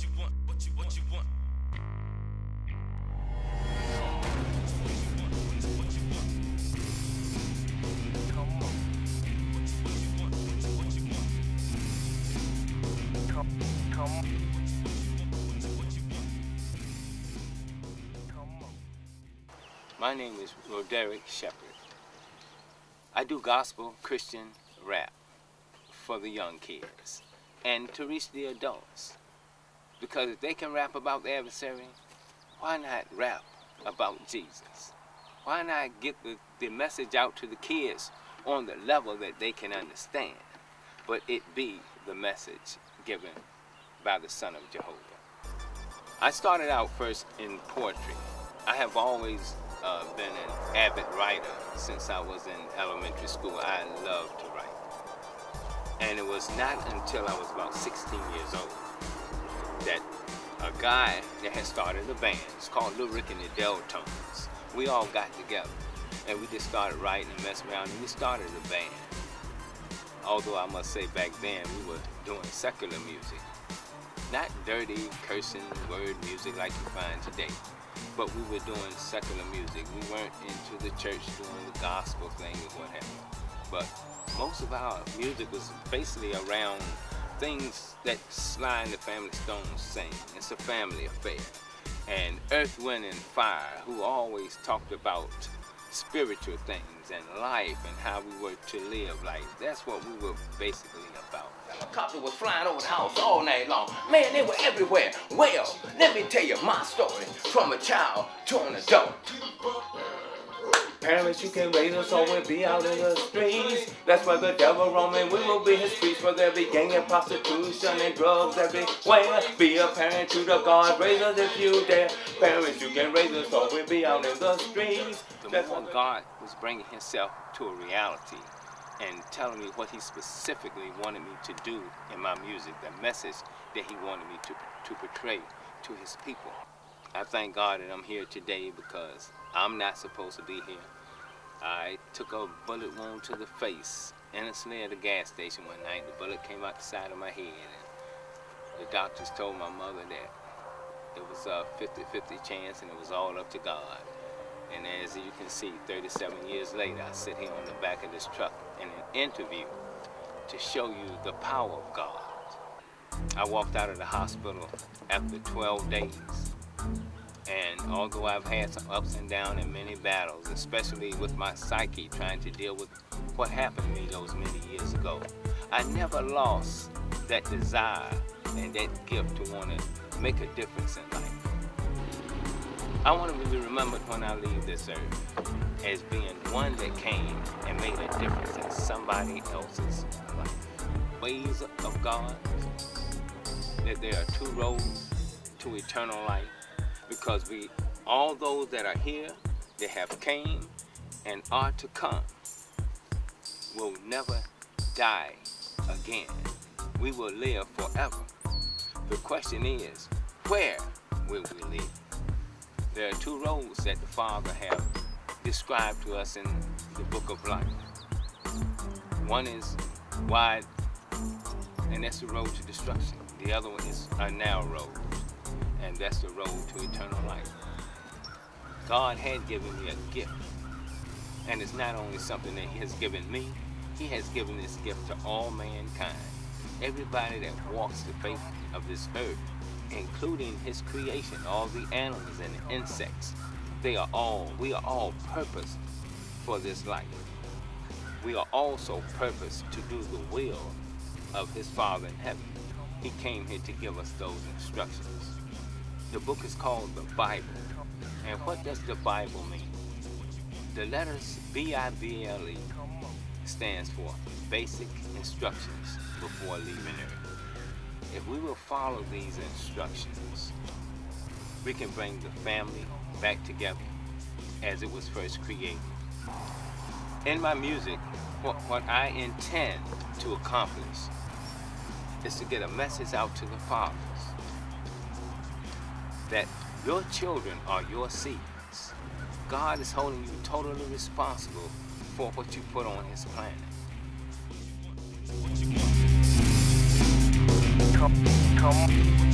what you want, what you what you want. My name is Roderick Shepherd. I do gospel Christian rap for the young kids and to reach the adults. Because if they can rap about the adversary, why not rap about Jesus? Why not get the, the message out to the kids on the level that they can understand, but it be the message given by the Son of Jehovah? I started out first in poetry. I have always uh, been an avid writer since I was in elementary school. I love to write. And it was not until I was about 16 years old that a guy that had started a band, it's called Little Rick and the Deltones, we all got together and we just started writing and messing around and we started a band. Although I must say back then we were doing secular music. Not dirty, cursing, word music like you find today but we were doing secular music. We weren't into the church doing the gospel thing or what have. But most of our music was basically around things that Sly and the Family Stone sing. It's a family affair. And Earth, Wind, and Fire, who always talked about spiritual things and life and how we were to live life. That's what we were basically about. Helicopter was flying over the house all night long. Man, they were everywhere. Well, let me tell you my story from a child to an adult. Parents, you can raise us or we'll be out in the streets. That's where the devil roaming. We will be his streets where there be gang and prostitution and drugs everywhere. Be a parent to the God, raise us if you dare. Parents, you can raise us or we'll be out in the streets. The That's more God was bringing himself to a reality and telling me what he specifically wanted me to do in my music, the message that he wanted me to, to portray to his people. I thank God that I'm here today because I'm not supposed to be here. I took a bullet wound to the face innocently at a gas station one night. The bullet came out the side of my head. And the doctors told my mother that it was a 50-50 chance and it was all up to God. And as you can see, 37 years later, I sit here on the back of this truck in an interview to show you the power of God. I walked out of the hospital after 12 days. And although I've had some ups and downs and many battles, especially with my psyche trying to deal with what happened to me those many years ago, I never lost that desire and that gift to want to make a difference in life. I want to be remembered when I leave this earth as being one that came and made a difference in somebody else's life. Ways of God, that there are two roads to eternal life because we, all those that are here, that have came and are to come, will never die again. We will live forever. The question is, where will we live? There are two roads that the Father have described to us in the book of life. One is wide, and that's the road to destruction. The other one is a narrow road, and that's the road to eternal life. God had given me a gift, and it's not only something that He has given me, He has given this gift to all mankind. Everybody that walks the face of this earth including his creation, all the animals and the insects. They are all, we are all purposed for this life. We are also purposed to do the will of his Father in heaven. He came here to give us those instructions. The book is called the Bible. And what does the Bible mean? The letters B-I-B-L-E stands for Basic Instructions Before Leaving Earth. If we will follow these instructions, we can bring the family back together as it was first created. In my music, what, what I intend to accomplish is to get a message out to the fathers that your children are your seeds. God is holding you totally responsible for what you put on his planet. Come, come.